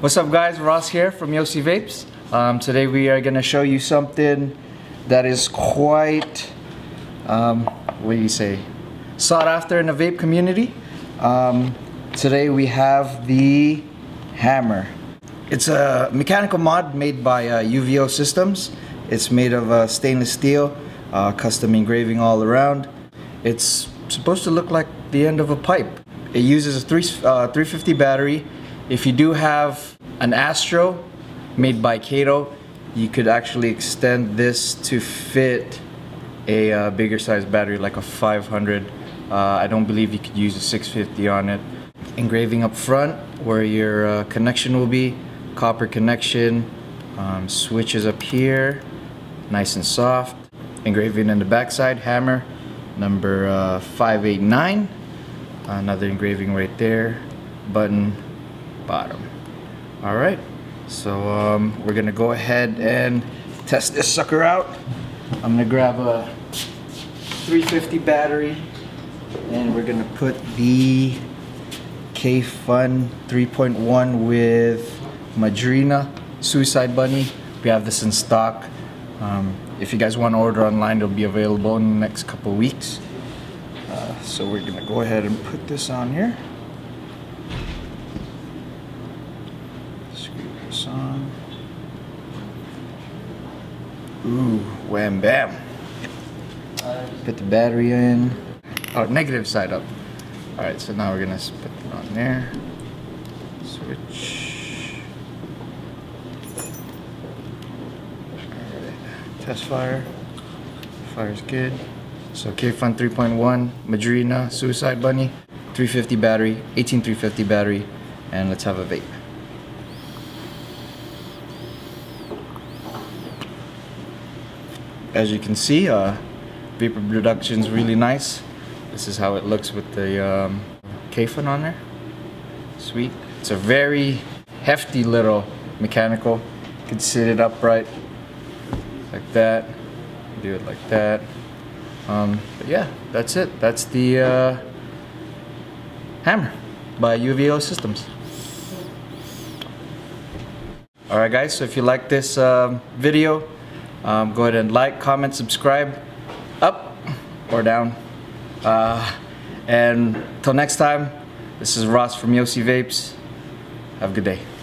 What's up guys, Ross here from Yosi Vapes. Um, today we are gonna show you something that is quite, um, what do you say, sought after in the vape community. Um, today we have the Hammer. It's a mechanical mod made by uh, UVO Systems. It's made of uh, stainless steel, uh, custom engraving all around. It's supposed to look like the end of a pipe. It uses a three, uh, 350 battery if you do have an Astro made by Kato, you could actually extend this to fit a uh, bigger size battery like a 500. Uh, I don't believe you could use a 650 on it. Engraving up front where your uh, connection will be, copper connection, um, switches up here, nice and soft. Engraving in the backside, hammer, number uh, 589. Another engraving right there, button, bottom. All right, so um, we're gonna go ahead and test this sucker out. I'm gonna grab a 350 battery and we're gonna put the Kayfun 3.1 with Madrina Suicide Bunny. We have this in stock. Um, if you guys want to order online, it'll be available in the next couple weeks. Uh, so we're gonna go ahead and put this on here. On. Ooh, wham bam. Put the battery in. Oh, negative side up. Alright, so now we're gonna put it on there. Switch. Alright, test fire. Fire's good. So Kayfun 3.1, Madrina, Suicide Bunny, 350 battery, 18350 battery, and let's have a vape. As you can see, uh, vapor is really nice. This is how it looks with the um, Kayfun on there. Sweet. It's a very hefty little mechanical. You can sit it upright like that. Do it like that. Um, but yeah, that's it. That's the uh, hammer by UVO Systems. Alright guys, so if you like this um, video, um, go ahead and like, comment, subscribe, up or down. Uh, and till next time, this is Ross from Yosi Vapes. Have a good day.